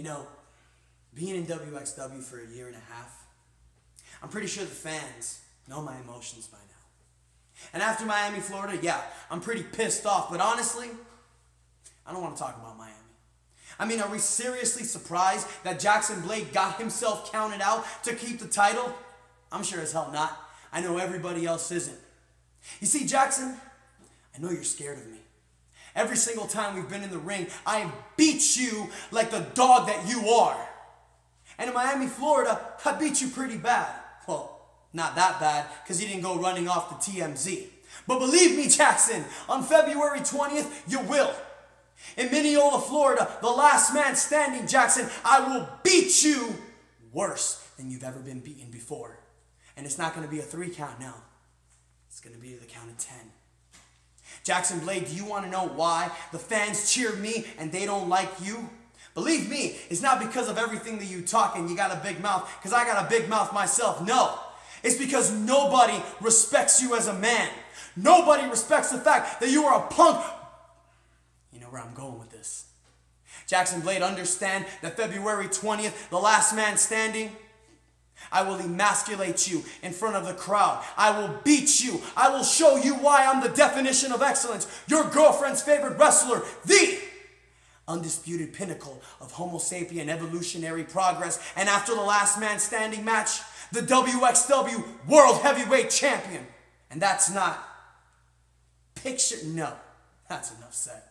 You know, being in WXW for a year and a half, I'm pretty sure the fans know my emotions by now. And after Miami, Florida, yeah, I'm pretty pissed off, but honestly, I don't want to talk about Miami. I mean, are we seriously surprised that Jaxen Blade got himself counted out to keep the title? I'm sure as hell not. I know everybody else isn't. You see, Jaxen, I know you're scared of me. Every single time we've been in the ring, I beat you like the dog that you are. And in Miami, Florida, I beat you pretty bad. Well, not that bad, because you didn't go running off the TMZ. But believe me, Jaxen, on February 20th, you will. In Minneola, Florida, the last man standing, Jaxen, I will beat you worse than you've ever been beaten before. And it's not going to be a three count now. It's going to be the count of 10. Jaxen Blade, do you want to know why the fans cheer me and they don't like you? Believe me, it's not because of everything that you talk and you got a big mouth, because I got a big mouth myself. No. It's because nobody respects you as a man. Nobody respects the fact that you are a punk. You know where I'm going with this. Jaxen Blade, understand that February 20th, the last man standing, I will emasculate you in front of the crowd. I will beat you. I will show you why I'm the definition of excellence. Your girlfriend's favorite wrestler, the undisputed pinnacle of Homo sapien evolutionary progress. And after the last man standing match, the WXW World Heavyweight Champion. And that's not picture. No, that's enough said.